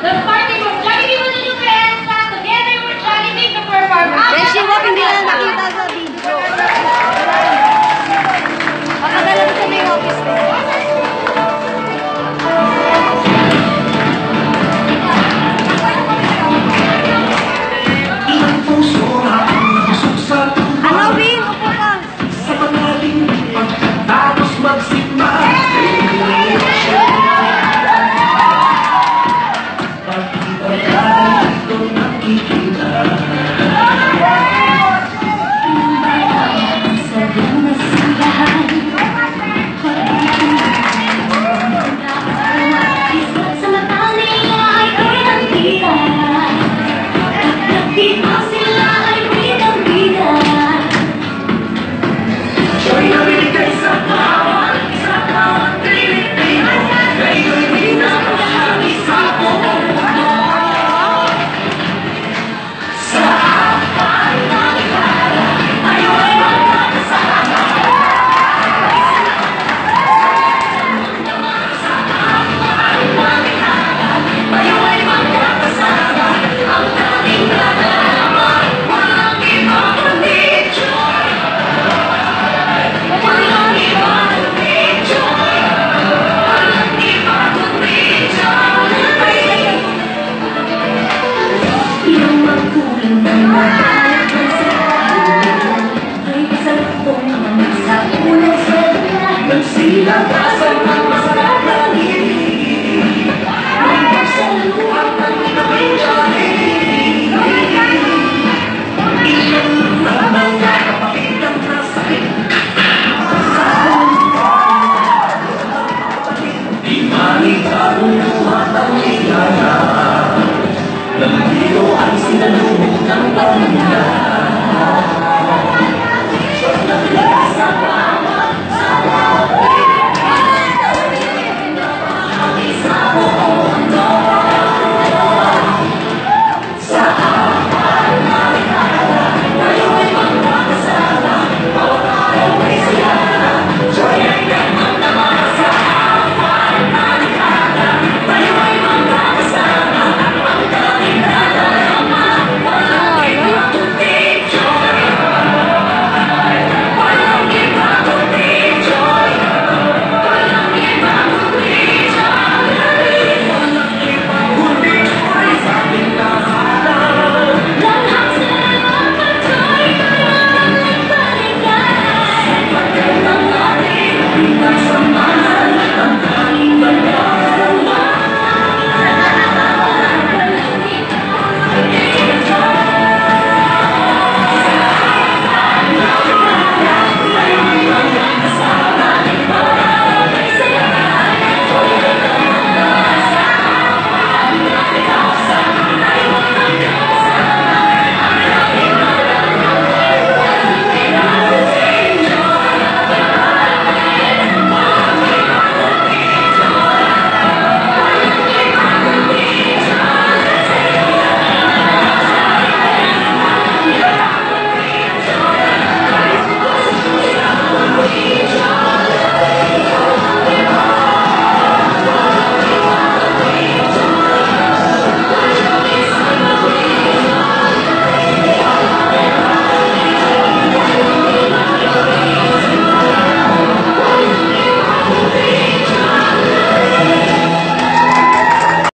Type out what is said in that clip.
The la